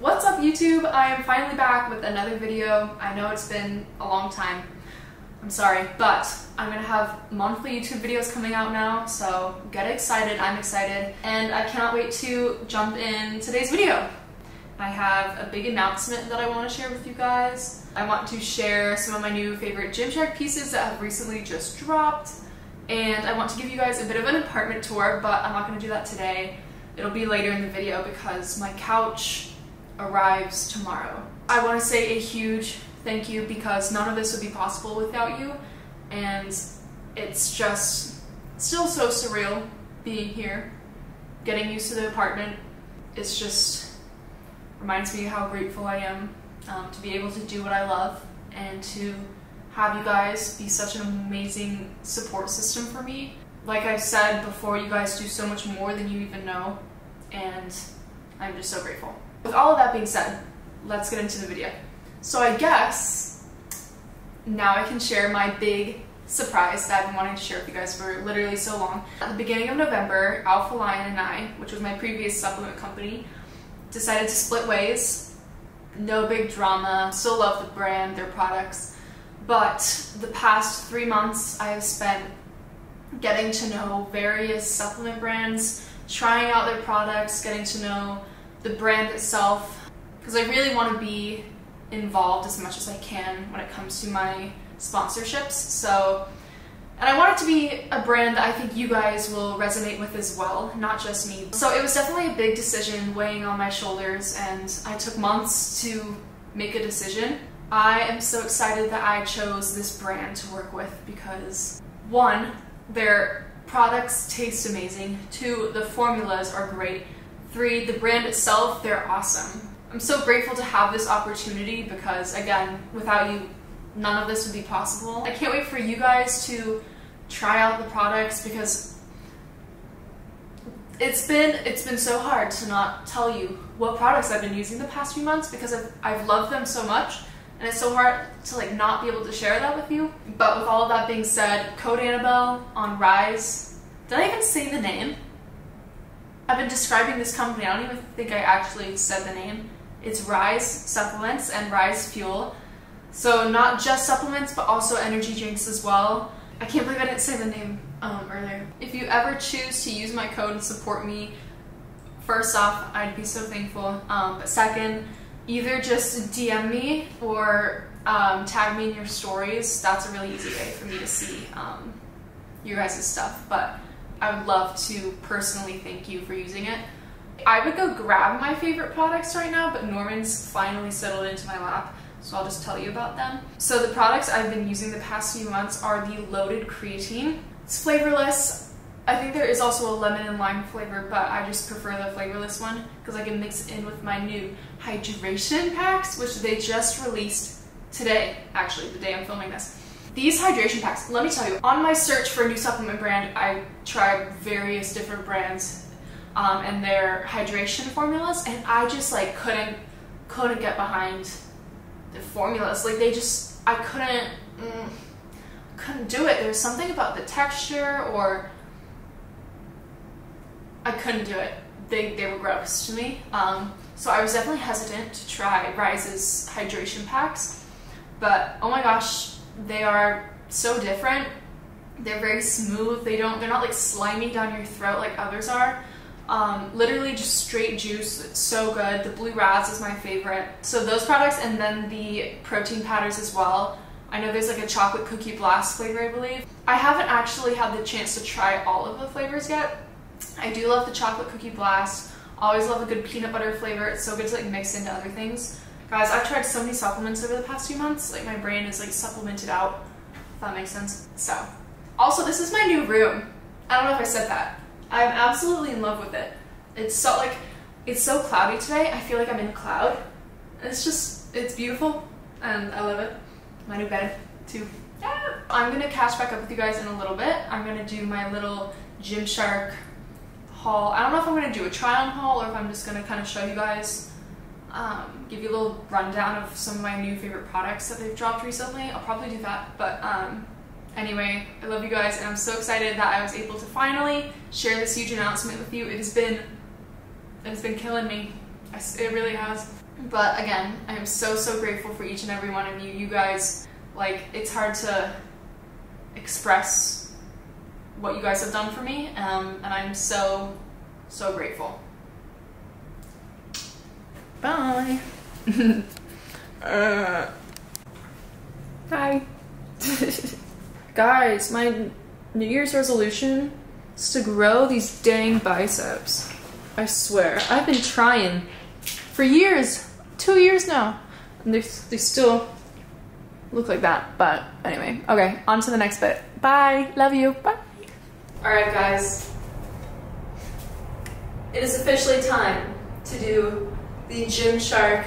What's up YouTube? I am finally back with another video. I know it's been a long time. I'm sorry, but I'm gonna have monthly YouTube videos coming out now, so get excited, I'm excited, and I cannot wait to jump in today's video. I have a big announcement that I want to share with you guys. I want to share some of my new favorite Gymshark pieces that have recently just dropped, and I want to give you guys a bit of an apartment tour, but I'm not going to do that today. It'll be later in the video because my couch arrives tomorrow. I want to say a huge thank you because none of this would be possible without you, and it's just still so surreal being here, getting used to the apartment. It's just reminds me how grateful I am um, to be able to do what I love and to have you guys be such an amazing support system for me. Like I said before, you guys do so much more than you even know, and I'm just so grateful. With all of that being said, let's get into the video. So I guess now I can share my big surprise that I've been wanting to share with you guys for literally so long. At the beginning of November, Alpha Lion and I, which was my previous supplement company, decided to split ways. No big drama, still love the brand, their products. But the past three months I have spent getting to know various supplement brands, trying out their products, getting to know the brand itself, because I really want to be involved as much as I can when it comes to my sponsorships. So and I want it to be a brand that I think you guys will resonate with as well, not just me. So it was definitely a big decision weighing on my shoulders and I took months to make a decision. I am so excited that I chose this brand to work with because one, their products taste amazing. Two, the formulas are great. Three, the brand itself, they're awesome. I'm so grateful to have this opportunity because again, without you, none of this would be possible. I can't wait for you guys to try out the products because it's been it's been so hard to not tell you what products I've been using the past few months because I've, I've loved them so much and it's so hard to like not be able to share that with you. But with all of that being said, Code Annabel on Ryse. Did I even say the name? I've been describing this company. I don't even think I actually said the name. It's Ryse Supplements and Ryse Fuel. So not just supplements, but also energy drinks as well. I can't believe I didn't say the name um, earlier. If you ever choose to use my code and support me, first off, I'd be so thankful. Um, but second, either just DM me or um, tag me in your stories. That's a really easy way for me to see um, your guys' stuff. But I would love to personally thank you for using it. I would go grab my favorite products right now, but Norman's finally settled into my lap so I'll just tell you about them. So the products I've been using the past few months are the Loaded Creatine. It's flavorless. I think there is also a lemon and lime flavor, but I just prefer the flavorless one because I can mix it in with my new hydration packs, which they just released today, actually, the day I'm filming this. These hydration packs, let me tell you, on my search for a new supplement brand, I tried various different brands um, and their hydration formulas, and I just like couldn't couldn't get behind the formulas. Like they just, I couldn't, mm, couldn't do it. There's something about the texture or I couldn't do it. They, they were gross to me. Um, so I was definitely hesitant to try Ryse's hydration packs. But oh my gosh, they are so different. They're very smooth. They don't, they're not like slimy down your throat like others are. Um, literally just straight juice. It's so good. The Blue Raz is my favorite. So those products and then the protein powders as well. I know there's like a chocolate cookie blast flavor, I believe. I haven't actually had the chance to try all of the flavors yet. I do love the chocolate cookie blast. Always love a good peanut butter flavor. It's so good to like mix into other things. Guys, I've tried so many supplements over the past few months. Like my brain is like supplemented out, if that makes sense. So, also this is my new room. I don't know if I said that. I'm absolutely in love with it. It's so like, it's so cloudy today. I feel like I'm in a cloud. It's just, it's beautiful and I love it. My new bed too. Yeah. I'm gonna catch back up with you guys in a little bit. I'm gonna do my little Gymshark haul. I don't know if I'm gonna do a try on haul or if I'm just gonna kind of show you guys, um, give you a little rundown of some of my new favorite products that they've dropped recently. I'll probably do that, but um, Anyway, I love you guys and I'm so excited that I was able to finally share this huge announcement with you. It has been, it has been killing me. It really has. But again, I am so, so grateful for each and every one of you. You guys, like, it's hard to express what you guys have done for me, um, and I'm so, so grateful. Bye. uh, bye. Guys, my New Year's resolution is to grow these dang biceps. I swear, I've been trying for years, two years now, and they, they still look like that. But anyway, okay, on to the next bit. Bye, love you, bye. All right, guys, it is officially time to do the Gymshark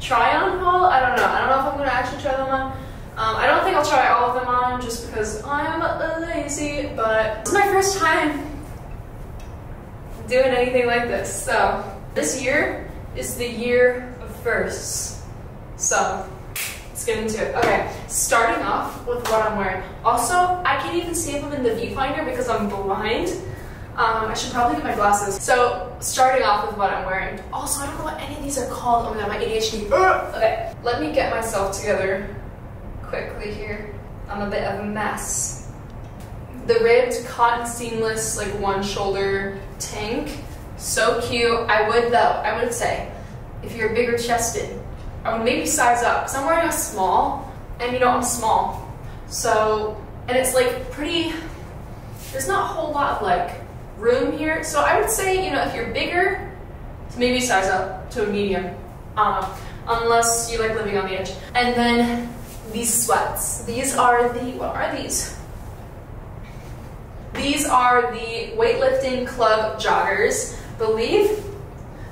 try-on haul. I don't know. I don't know if I'm gonna actually try them on. Um, I don't think I'll try all of them on just because I'm lazy, but it's my first time doing anything like this. So this year is the year of firsts. So let's get into it. Okay, starting off with what I'm wearing. Also, I can't even see them in the viewfinder because I'm blind. Um, I should probably get my glasses. So, starting off with what I'm wearing. Also, I don't know what any of these are called. Oh my god, my ADHD. Okay, let me get myself together quickly here. I'm a bit of a mess. The ribbed cotton seamless like one shoulder tank. So cute. I would though, I would say, if you're bigger chested, I would maybe size up. Because I'm wearing a small, and you know I'm small. So, and it's like pretty, there's not a whole lot of like room here. So I would say, you know, if you're bigger, maybe size up to a medium. Um, unless you like living on the edge. And then these sweats. These are the, what are these? These are the weightlifting club joggers. Believe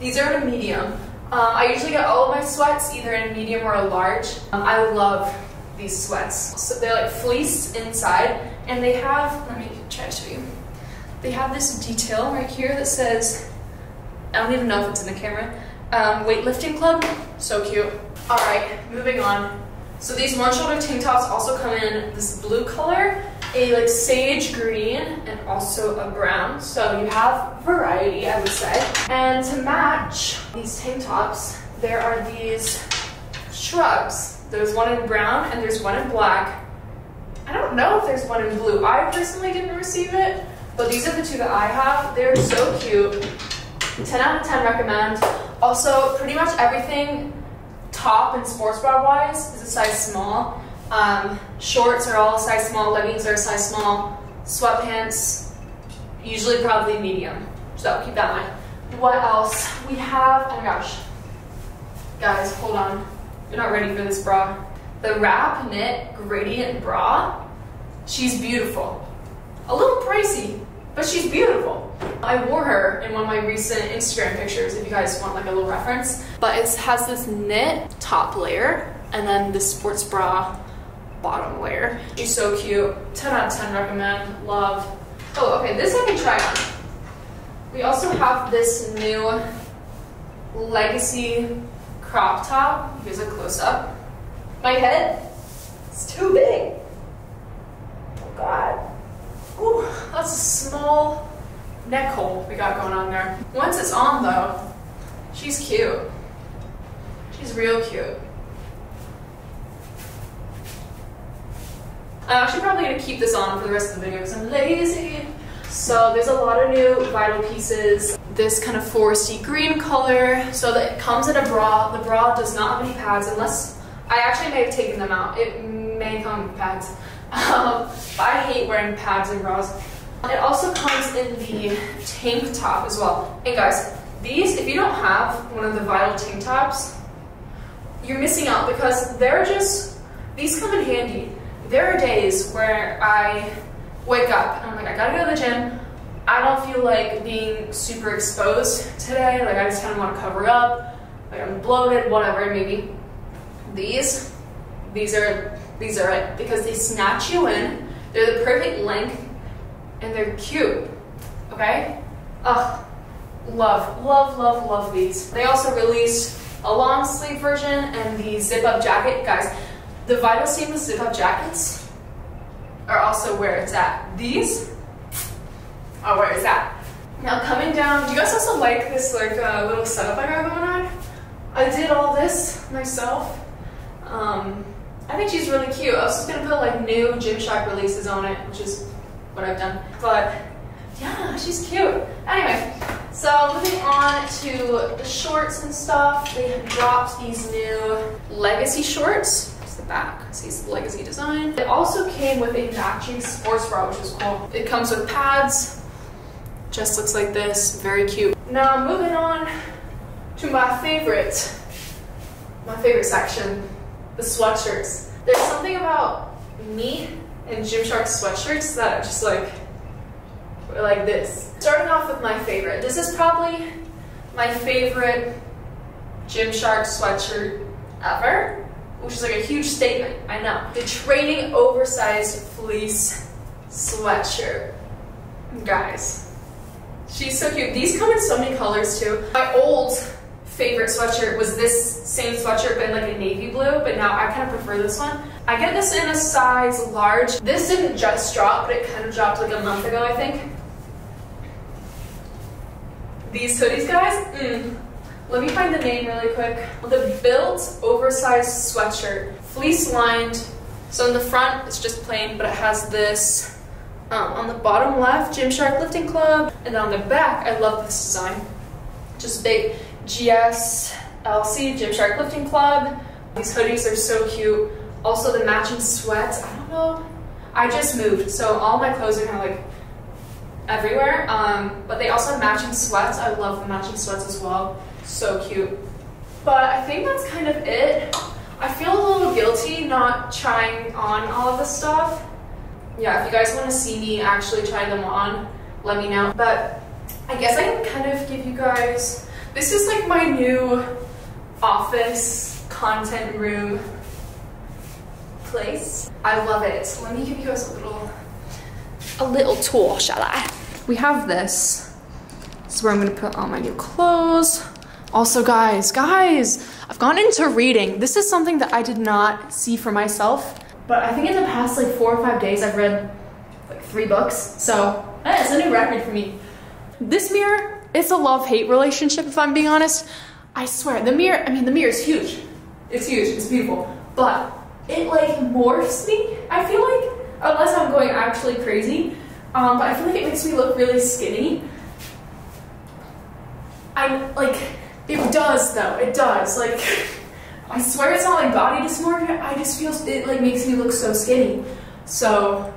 these are in a medium. Um, I usually get all of my sweats either in a medium or a large. Um, I love these sweats. So they're like fleece inside and they have, let me try to show you. They have this detail right here that says, I don't even know if it's in the camera, um, weightlifting club. So cute. All right, moving on. So these one shoulder tank tops also come in this blue color, a like sage green, and also a brown. So you have variety, I would say. And to match these tank tops, there are these shrugs. There's one in brown and there's one in black. I don't know if there's one in blue. I personally didn't receive it, but these are the two that I have. They're so cute. 10 out of 10 recommend. Also, pretty much everything top and sports bra wise is a size small. Um, shorts are all a size small, leggings are a size small, sweatpants, usually probably medium. So keep that in mind. What else? We have, oh my gosh. Guys, hold on. You're not ready for this bra. The Wrap Knit Gradient Bra. She's beautiful. A little pricey, but she's beautiful. I wore her in one of my recent Instagram pictures if you guys want like a little reference. But it has this knit top layer and then the sports bra bottom layer. She's so cute. 10 out of 10 recommend. Love. Oh, okay, this I can try on. We also have this new Legacy crop top. Here's a close up. My head is too big. Oh God. Ooh, that's a small neck hole we got going on there. Once it's on though, she's cute. She's real cute. I'm actually probably gonna keep this on for the rest of the video because I'm lazy. So there's a lot of new vital pieces. This kind of foresty green color. So that it comes in a bra. The bra does not have any pads unless, I actually may have taken them out. It may come with pads. Um, I hate wearing pads and bras. It also comes in the tank top as well. And guys, these, if you don't have one of the Vital tank tops, you're missing out because they're just, these come in handy. There are days where I wake up and I'm like, I gotta go to the gym. I don't feel like being super exposed today. Like I just kind of want to cover up. Like I'm bloated, whatever it may be. These, these are these are it because they snatch you in. They're the perfect length and they're cute. Okay? Ugh. Love, love, love, love these. They also released a long sleeve version and the zip up jacket. Guys, the Vital Seamless zip up jackets are also where it's at. These are where it's at. Now coming down, do you guys also like this like uh, little setup I got going on? I did all this myself. Um, I think she's really cute. I was just gonna put like new Gymshark releases on it, which is what I've done. But yeah, she's cute. Anyway, so moving on to the shorts and stuff. They have dropped these new Legacy shorts. It's the back. See, the Legacy design. It also came with a matching sports bra, which is cool. It comes with pads. Just looks like this. Very cute. Now moving on to my favorite, my favorite section, the sweatshirts. There's something about me and Gymshark sweatshirts that just like like this. Starting off with my favorite. This is probably my favorite Gymshark sweatshirt ever, which is like a huge statement, I know. The training oversized fleece sweatshirt. Guys, she's so cute. These come in so many colors too. My old favorite sweatshirt was this same sweatshirt but in like a navy blue, but now I kind of prefer this one. I get this in a size large. This didn't just drop, but it kind of dropped like a month ago, I think. These hoodies, guys, mm. let me find the name really quick. The Built Oversized Sweatshirt, fleece lined. So in the front, it's just plain, but it has this um, on the bottom left, Gymshark Lifting Club, and on the back, I love this design. Just big GSLC, Gymshark Lifting Club. These hoodies are so cute. Also the matching sweats, I don't know. I just moved, so all my clothes are kind of like everywhere. Um, but they also have matching sweats. I love the matching sweats as well. So cute. But I think that's kind of it. I feel a little guilty not trying on all of this stuff. Yeah, if you guys want to see me actually try them on, let me know. But I guess I can kind of give you guys, this is like my new office content room place. I love it. Let me give you guys a little, a little tour, shall I? We have this. This is where I'm gonna put all my new clothes. Also, guys, guys, I've gone into reading. This is something that I did not see for myself, but I think in the past like four or five days, I've read like three books. So it's a new record for me. This mirror, it's a love-hate relationship, if I'm being honest. I swear, the mirror, I mean, the mirror is huge. It's huge, it's beautiful. But it like morphs me, I feel like, unless I'm going actually crazy. Um, but I feel like it makes me look really skinny. I like, it does though, it does. Like, I swear it's not like body dysmorphia, I just feel it like makes me look so skinny. So,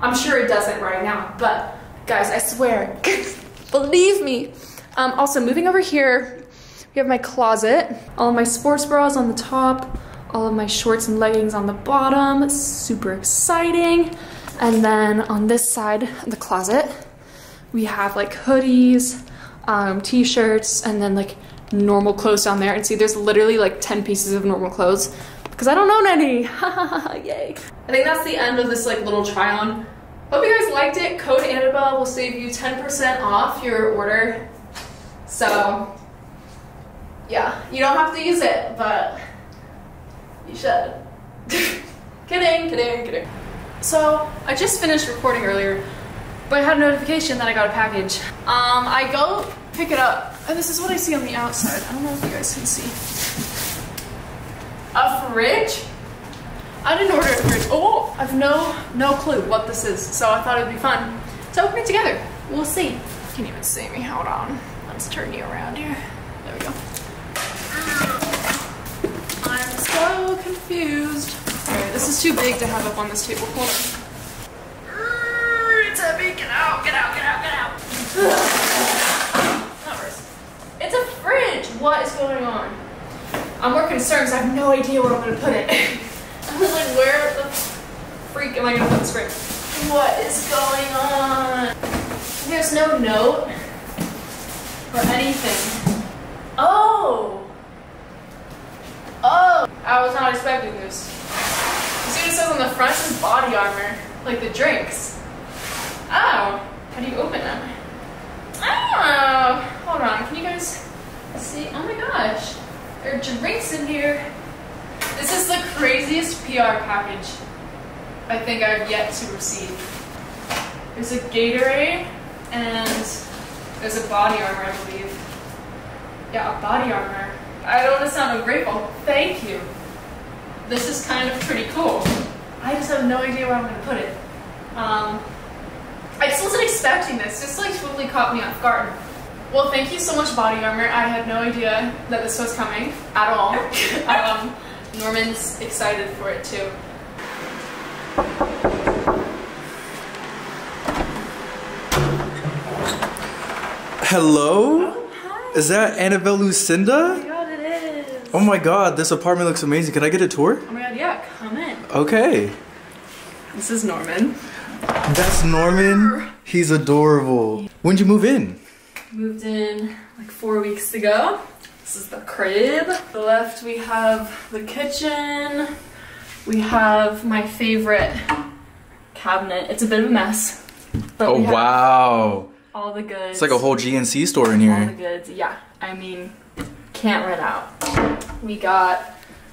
I'm sure it doesn't right now, but guys, I swear, believe me. Um, also, moving over here, we have my closet. All of my sports bras on the top, all of my shorts and leggings on the bottom. Super exciting. And then on this side of the closet, we have like hoodies, um, t-shirts, and then like normal clothes down there. And see, there's literally like 10 pieces of normal clothes because I don't own any. Yay. I think that's the end of this like little try on. Hope you guys liked it. Code Annabel will save you 10% off your order. So yeah, you don't have to use it, but you should. kidding, kidding, kidding. So I just finished recording earlier, but I had a notification that I got a package. Um, I go pick it up, and this is what I see on the outside. I don't know if you guys can see. A fridge? I didn't order a fridge. Oh, I've no no clue what this is, so I thought it'd be fun to open it together. We'll see. You Can't even see me. Hold on. Let's turn you around here. There we go. I'm so confused. Alright, this is too big to have up on this table. Hold on. It's heavy. Get out, get out, get out, get out. It's a fridge. What is going on? I'm more concerned because I have no idea where I'm going to put it. I was like, where the freak am I going to put this fridge? What is going on? There's no note or anything. Oh! Oh! I was not expecting this. You see what it says on the front? It says body armor, like the drinks. Oh! How do you open them? Oh! Hold on, can you guys see? Oh my gosh! There are drinks in here. This is the craziest PR package I think I've yet to receive. There's a Gatorade and There's a body armor, I believe. Yeah, a body armor. I don't want to sound ungrateful. Thank you. This is kind of pretty cool. I just have no idea where I'm going to put it. Um, I just wasn't expecting this. This like totally caught me off guard. Well, thank you so much, Body Armor. I had no idea that this was coming at all. um, Norman's excited for it too. Hello? Oh, hi. Is that Annabel Oh my Lucinda? God, it is. Oh my god, this apartment looks amazing. Can I get a tour? Oh my god, yeah, come in. Okay. This is Norman. That's Norman. He's adorable. When'd you move in? Moved in like four weeks ago. This is the crib. To the left we have the kitchen. We have my favorite cabinet. It's a bit of a mess. But Oh wow. all the goods. It's like a whole GNC store in here. all the goods. Yeah, I mean, can't run out. We got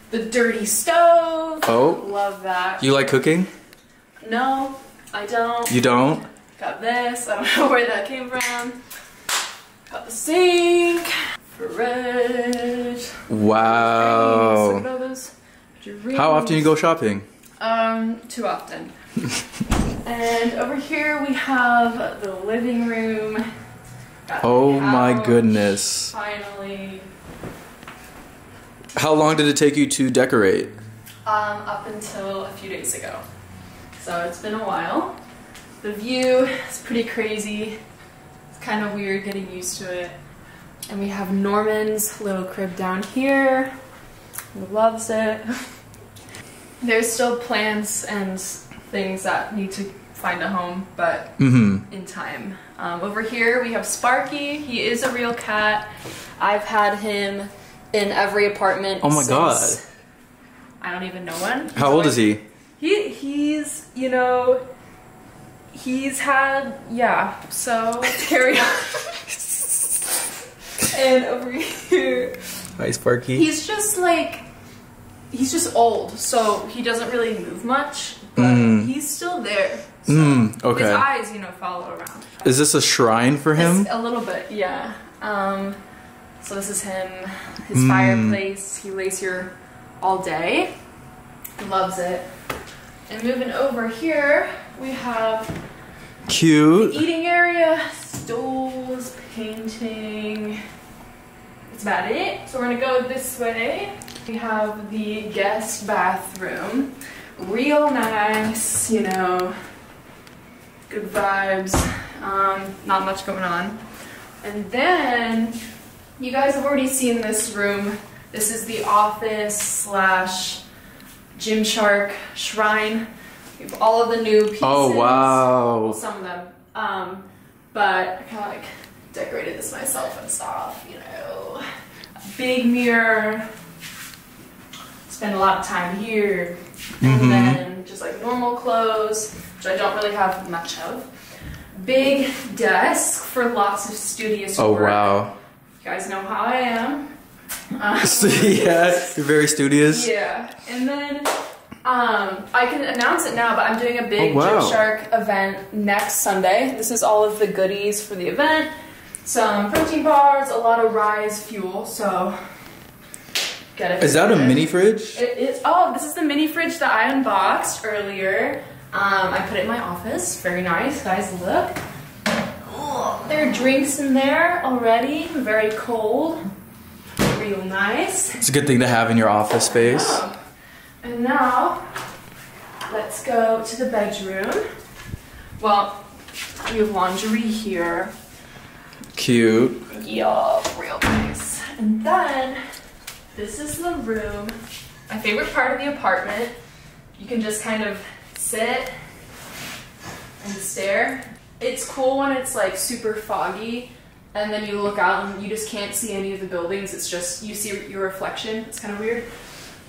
the dirty stove. Oh. Love that. You like cooking? No, I don't. You don't? Got this. I don't know where that came from. Got the sink, fridge. Wow. Look at drinks. How often you go shopping? Um, too often. and over here we have the living room. Oh my goodness. Finally. How long did it take you to decorate? Um, up until a few days ago. So it's been a while. The view is pretty crazy. It's kind of weird getting used to it. And we have Norman's little crib down here. He loves it. There's still plants and things that need to find a home, but Mm-hmm. in time. Um, over here we have Sparky. He is a real cat. I've had him in every apartment. Oh my since- God. I don't even know when. How old is he? He he's you know he's had yeah. So carry on. and over here, Hi, Sparky. he's just like he's just old, so he doesn't really move much, but Mm. he's still there. So Mm, His okay. eyes, you know, follow around. Is this a shrine for him? It's a little bit, yeah. Um, so this is him, his Mm. fireplace. He lays here all day. He loves it. And moving over here, we have the Cute. eating area, stools, painting. That's about it. So we're gonna go this way. We have the guest bathroom. Real nice, you know, good vibes. Um, not much going on. And then you guys have already seen this room. This is the office slash Gymshark shrine. We have all of the new pieces. Oh wow. some of them. Um, but I kind of like decorated this myself and stuff, you know. A big mirror. Spend a lot of time here. And Mhm. then just like normal clothes, which I don't really have much of. Big desk for lots of studious Oh work. wow. You guys know how I am. Uh, yeah, you're very studious. yeah, and then um, I can announce it now, but I'm doing a big Oh, wow. Gymshark event next Sunday. This is all of the goodies for the event. Some protein bars, a lot of Ryse fuel. So get it. Is that a mini fridge? It is. Oh, this is the mini fridge that I unboxed earlier. Um, I put it in my office. Very nice, guys. Look. There are drinks in there already. Very cold. Real nice. It's a good thing to have in your office space. Oh. And now, let's go to the bedroom. Well, we have laundry here. Cute. Yeah, real nice. And then, this is the room. My favorite part of the apartment. You can just kind of sit and stare. It's cool when it's like super foggy and then you look out and you just can't see any of the buildings. It's just you see your reflection. It's kind of weird.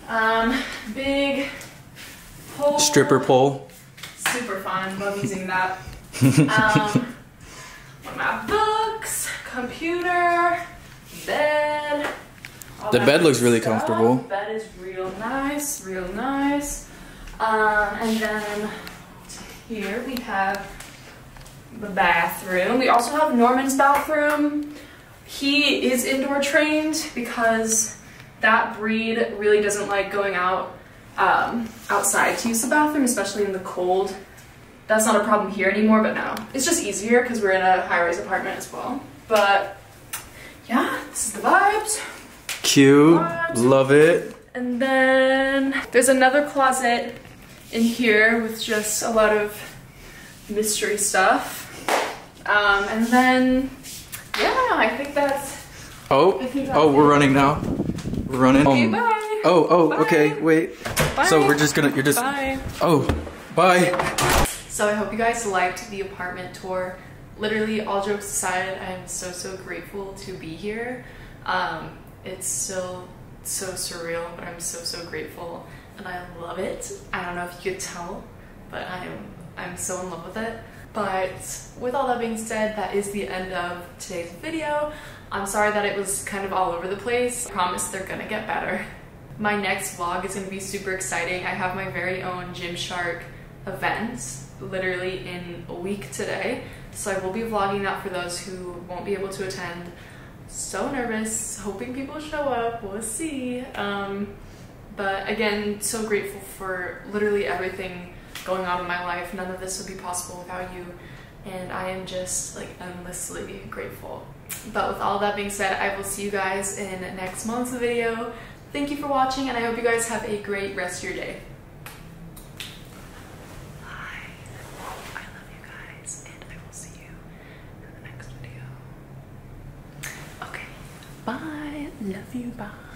Um, big pole. Stripper pole. Super fun. Love using that. um, one of my books, computer, bed. The bed looks really stuff. comfortable. Bed is real nice, real nice. Um, and then here we have the bathroom. We also have Norman's bathroom. He is indoor trained because that breed really doesn't like going out um, outside to use the bathroom, especially in the cold. That's not a problem here anymore, but now it's just easier because we're in a high-rise apartment as well. But yeah, this is the vibes. Cute. What? Love it. And then there's another closet in here with just a lot of mystery stuff. Um, and then, yeah, I think that's. Oh, think oh, we're running now. We're running. Okay, Um, bye. Oh, oh, Bye. okay, wait. Bye. So we're just gonna, you're just, Bye. oh, bye. So I hope you guys liked the apartment tour. Literally, all jokes aside, I'm so so grateful to be here. Um, it's still so surreal, but I'm so so grateful, and I love it. I don't know if you could tell, but I'm I'm so in love with it. But with all that being said, that is the end of today's video. I'm sorry that it was kind of all over the place. I promise they're gonna get better. My next vlog is gonna be super exciting. I have my very own Gymshark event literally in a week today. So I will be vlogging that for those who won't be able to attend. So nervous, hoping people show up, we'll see. Um, but again, so grateful for literally everything going on in my life. None of this would be possible without you. And I am just like endlessly grateful. But with all that being said, I will see you guys in next month's video. Thank you for watching, and I hope you guys have a great rest of your day. Bye. I love you guys, and I will see you in the next video. Okay. Bye. Love you. Bye.